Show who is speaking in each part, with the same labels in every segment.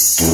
Speaker 1: Thank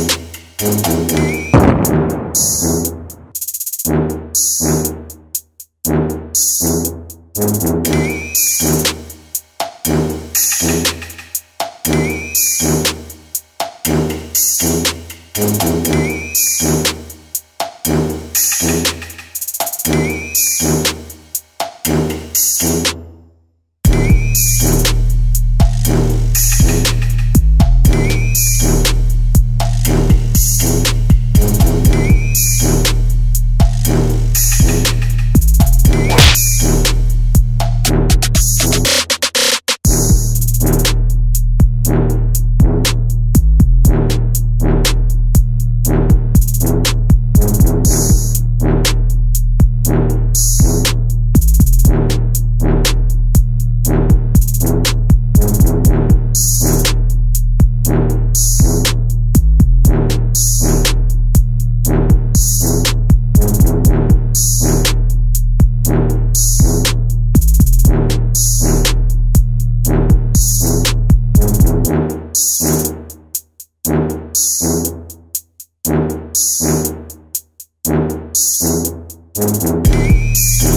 Speaker 1: Thank you.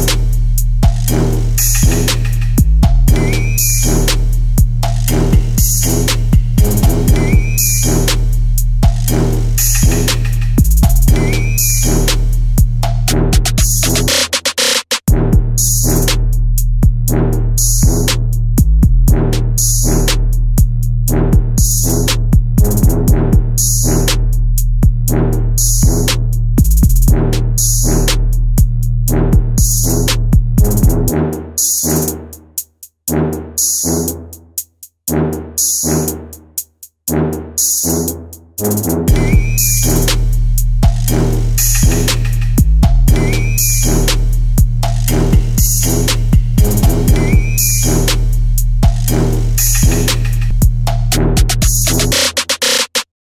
Speaker 1: Thank you.